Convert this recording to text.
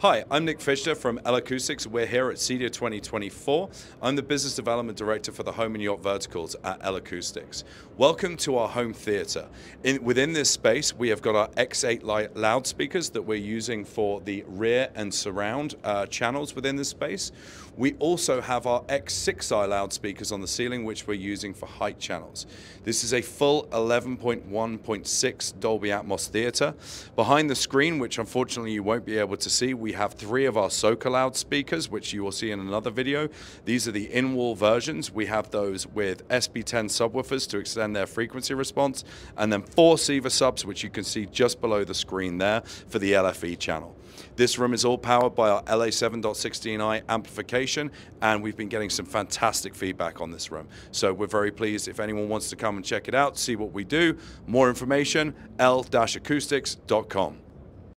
Hi, I'm Nick Fisher from L-Acoustics. We're here at CEDIA 2024. I'm the Business Development Director for the Home and Yacht Verticals at L-Acoustics. Welcome to our home theatre. In, within this space, we have got our X8 loudspeakers that we're using for the rear and surround uh, channels within this space. We also have our X6i loudspeakers on the ceiling, which we're using for height channels. This is a full 11.1.6 Dolby Atmos theatre. Behind the screen, which unfortunately you won't be able to see, we have three of our Soka loudspeakers, which you will see in another video. These are the in-wall versions. We have those with SB10 subwoofers to extend their frequency response, and then four Syva subs, which you can see just below the screen there for the LFE channel. This room is all powered by our LA7.16i amplification, and we've been getting some fantastic feedback on this room. So we're very pleased if anyone wants to come and check it out, see what we do. More information, l-acoustics.com.